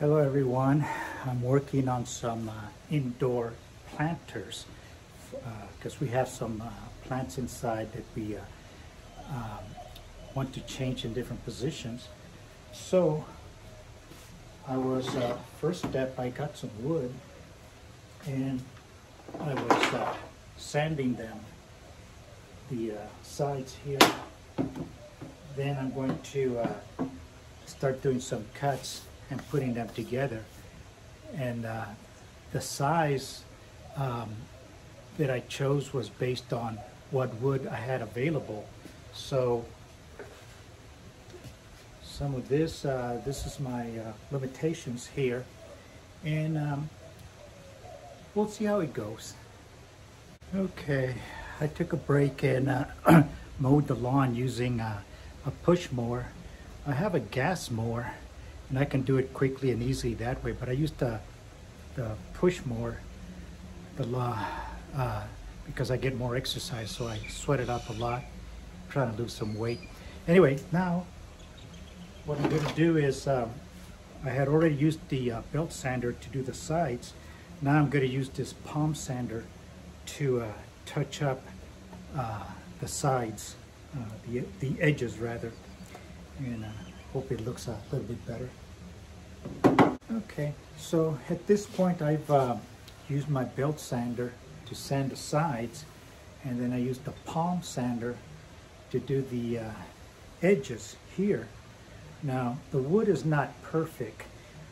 Hello everyone. I'm working on some uh, indoor planters because uh, we have some uh, plants inside that we uh, um, want to change in different positions. So I was, uh, first step, I got some wood and I was uh, sanding them, the sides here. Then I'm going to start doing some cuts and putting them together. And uh, the size um, that I chose was based on what wood I had available. So some of this, uh, this is my uh, limitations here. And um, we'll see how it goes. Okay, I took a break and uh, mowed the lawn using uh, a push mower. I have a gas mower and I can do it quickly and easily that way. But I used to, the push more, the law, uh, because I get more exercise, so I sweat it up a lot, I'm trying to lose some weight. Anyway, now what I'm going to do is um, I had already used the uh, belt sander to do the sides. Now I'm going to use this palm sander to uh, touch up uh, the sides, uh, the, the edges rather, and uh, hope it looks a little bit better. Okay, so at this point I've uh, used my belt sander to sand the sides and then I used the palm sander to do the uh, edges here. Now the wood is not perfect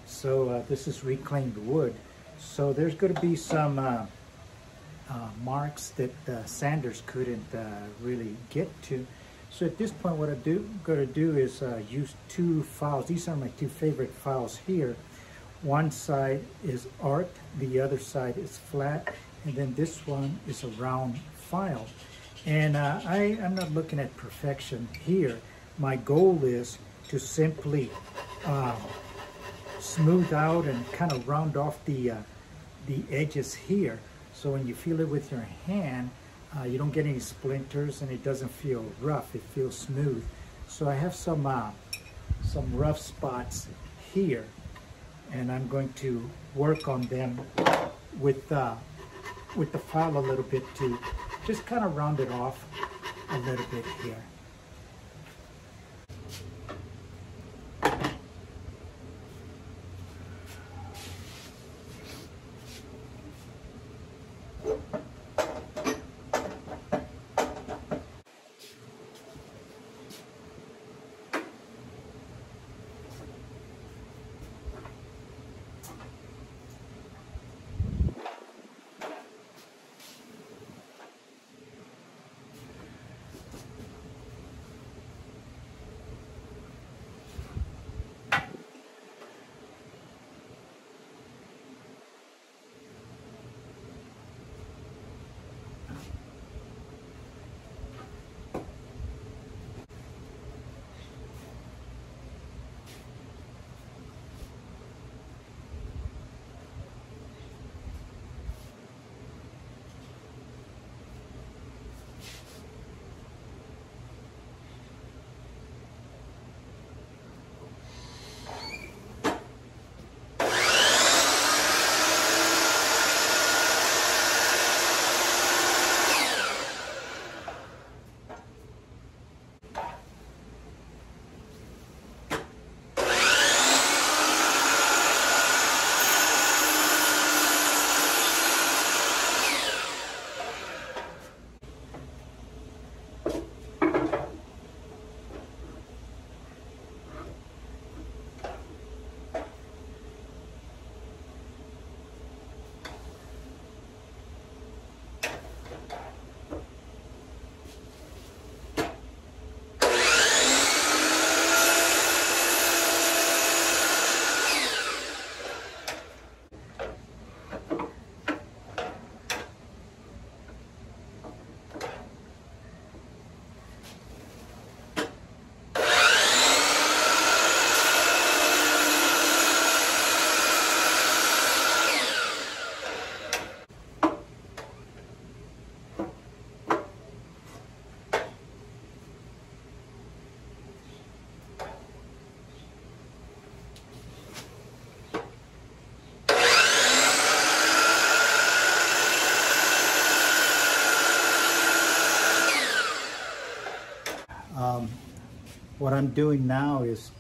so uh, this is reclaimed wood so there's going to be some uh, uh marks that uh, sanders couldn't really get to. So at this point what I'm going to do is use two files. These are my two favorite files here one side is arced, the other side is flat, and then this one is a round file. And uh, I, am not looking at perfection here. My goal is to simply uh, smooth out and kind of round off the, uh, the edges here. So when you feel it with your hand, uh, you don't get any splinters and it doesn't feel rough, it feels smooth. So I have some, uh, some rough spots here and I'm going to work on them with, uh, with the file a little bit to just kind of round it off a little bit here. What I'm doing now is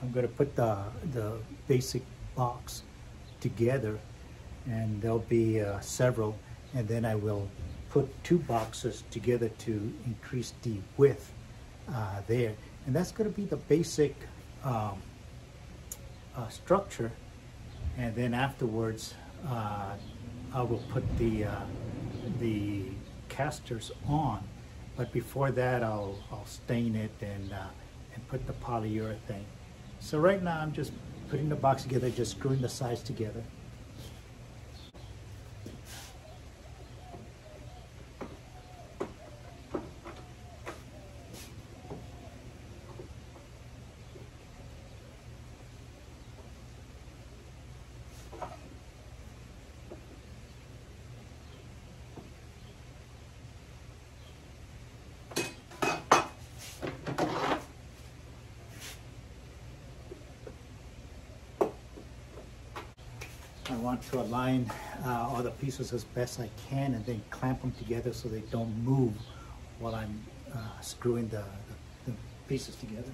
I'm going to put the, the basic box together and there'll be uh, several and then I will put two boxes together to increase the width uh, there. And that's going to be the basic um, uh, structure. And then afterwards uh, I will put the uh, the casters on but before that I'll, I'll stain it and uh, and put the polyurethane. So right now I'm just putting the box together just screwing the sides together I want to align uh, all the pieces as best I can and then clamp them together so they don't move while I'm uh, screwing the, the, the pieces together.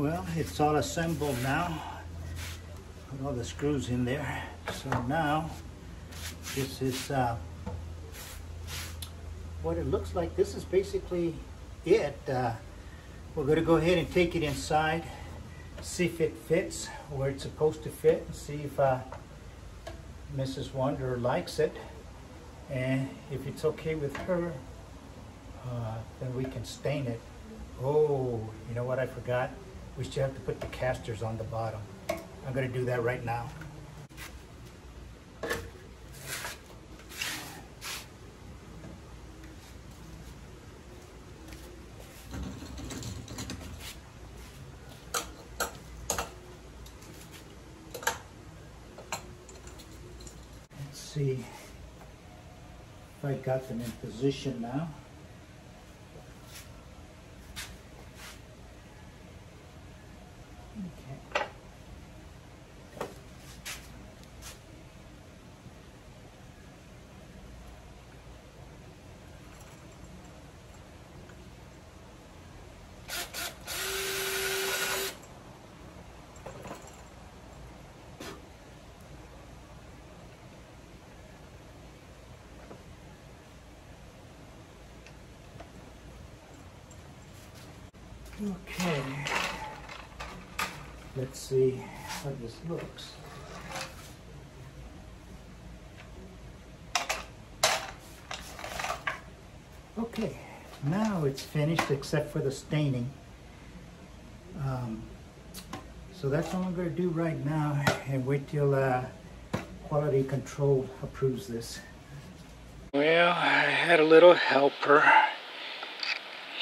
Well, it's all assembled now. Put all the screws in there. So now, this is uh, what it looks like. This is basically it. Uh, we're going to go ahead and take it inside, see if it fits where it's supposed to fit, and see if uh, Mrs. Wanderer likes it. And if it's okay with her, uh, then we can stain it. Oh, you know what I forgot? We still have to put the casters on the bottom. I'm going to do that right now. Let's see if I got them in position now. Okay. Okay. Let's see how this looks. Okay, now it's finished except for the staining. Um, so that's all I'm going to do right now and wait till uh, quality control approves this. Well, I had a little helper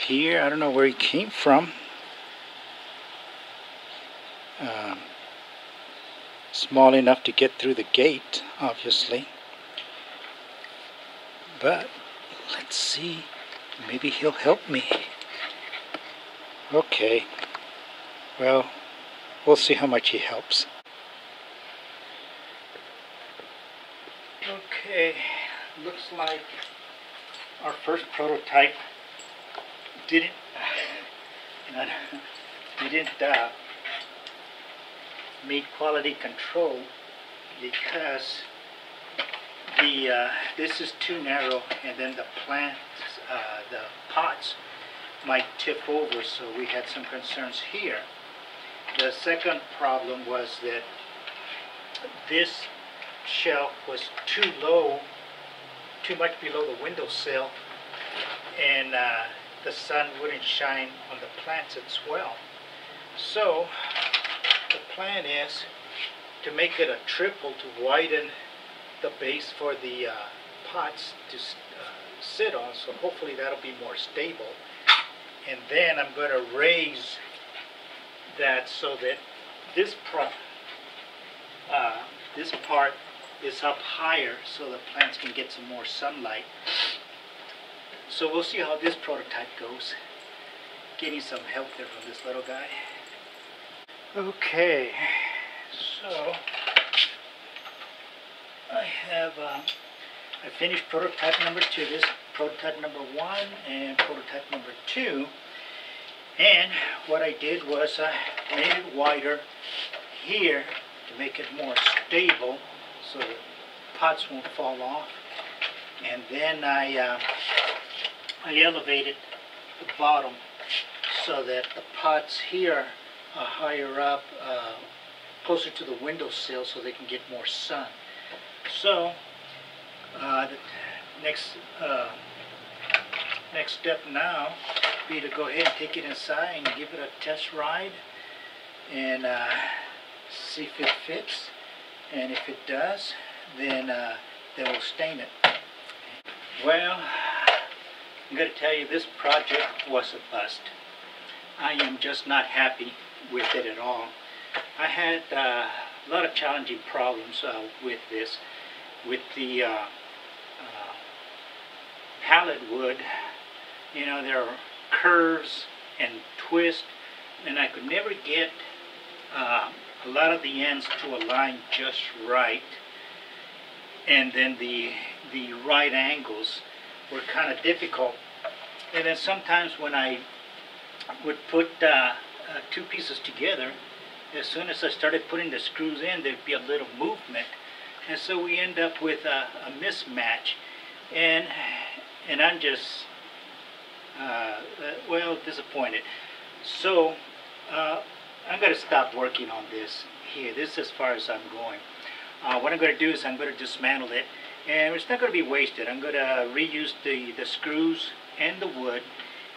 here. I don't know where he came from. Um, small enough to get through the gate, obviously. But let's see. Maybe he'll help me. Okay. Well, we'll see how much he helps. Okay, looks like our first prototype didn't, didn't uh, meet quality control because the uh, this is too narrow and then the plants, uh, the pots might tip over so we had some concerns here. The second problem was that this shelf was too low, too much below the windowsill and uh, the sun wouldn't shine on the plants as well. So the plan is to make it a triple to widen the base for the uh, pots to uh, sit on. So hopefully that'll be more stable. And then I'm going to raise that so that this pro uh, this part is up higher so the plants can get some more sunlight so we'll see how this prototype goes getting some help there from this little guy okay so I have uh, I finished prototype number two. This prototype number one and prototype number two. And what I did was I made it wider here to make it more stable so the pots won't fall off. And then I, uh, I elevated the bottom so that the pots here are higher up, uh, closer to the windowsill so they can get more sun. So, uh, the next uh, next step now be to go ahead and take it inside and give it a test ride and uh, see if it fits. And if it does, then uh, then we'll stain it. Well, I'm going to tell you this project was a bust. I am just not happy with it at all. I had uh, a lot of challenging problems uh, with this with the uh, uh, pallet wood, you know, there are curves and twists, and I could never get uh, a lot of the ends to align just right. And then the, the right angles were kind of difficult. And then sometimes when I would put uh, uh, two pieces together, as soon as I started putting the screws in, there'd be a little movement. And so we end up with a, a mismatch. And and I'm just uh, uh, well disappointed. So uh, I'm going to stop working on this here. This is as far as I'm going. Uh, what I'm going to do is I'm going to dismantle it and it's not going to be wasted I'm going to reuse the the screws and the wood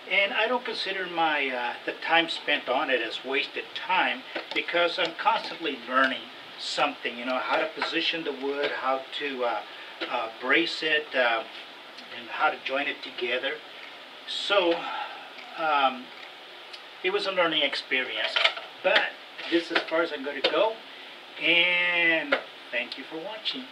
and I don't consider my uh, the time spent on it as wasted time because I'm constantly learning something, you know, how to position the wood, how to uh, uh, brace it, uh, and how to join it together. So, um, it was a learning experience. But this is as far as I'm going to go. And thank you for watching.